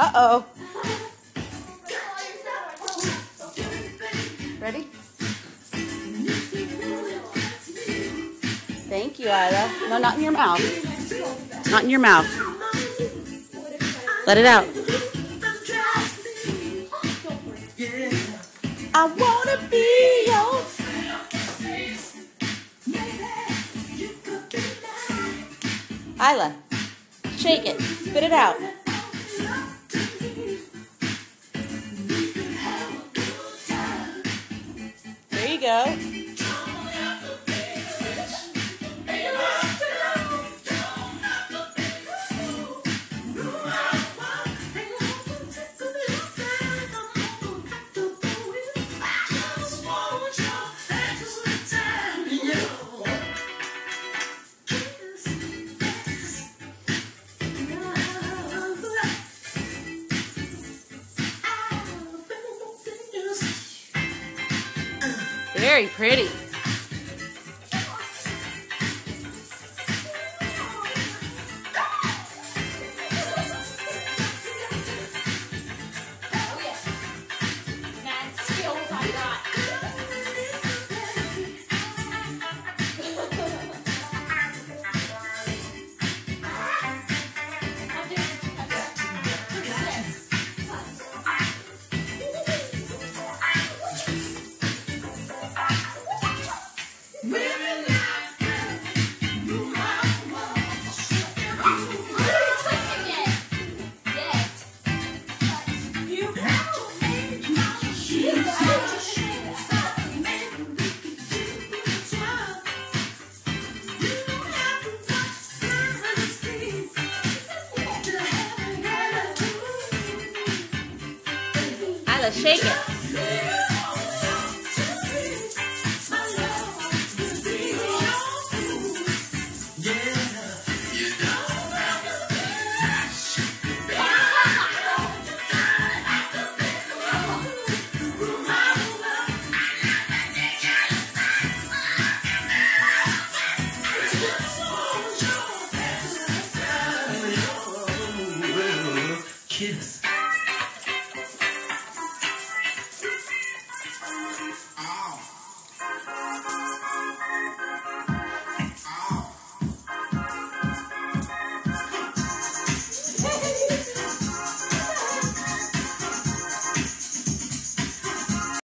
Uh-oh. Ready? Thank you, Isla. No, not in your mouth. Not in your mouth. Let it out. I wanna be yours. Isla, shake it. Spit it out. Go. Very pretty. Shake it. Kiss.